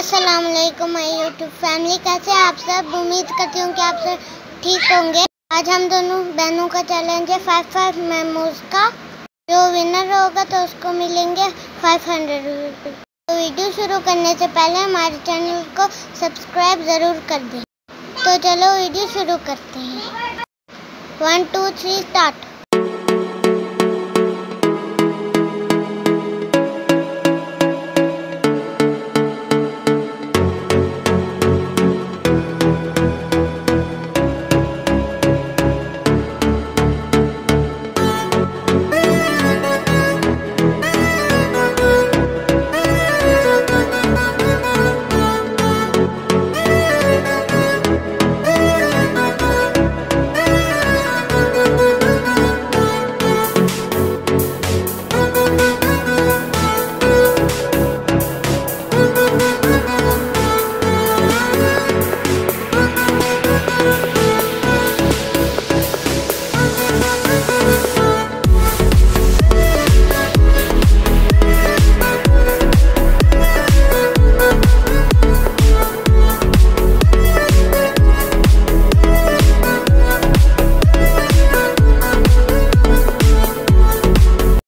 अस्सलाम वालेकुम my YouTube family कैसे आप सब? उम्मीद करती हूँ कि आप सब ठीक होंगे। आज हम दोनों बहनों का चैलेंज है फाइव फाइव मेमोज का। जो विनर होगा तो उसको मिलेंगे फाइव हंड्रेड रुपीज़ तो वीडियो शुरू करने से पहले हमारे चैनल को सब्सक्राइब ज़रूर कर दें। तो चलो वीडियो शुरू करते हैं। One two three start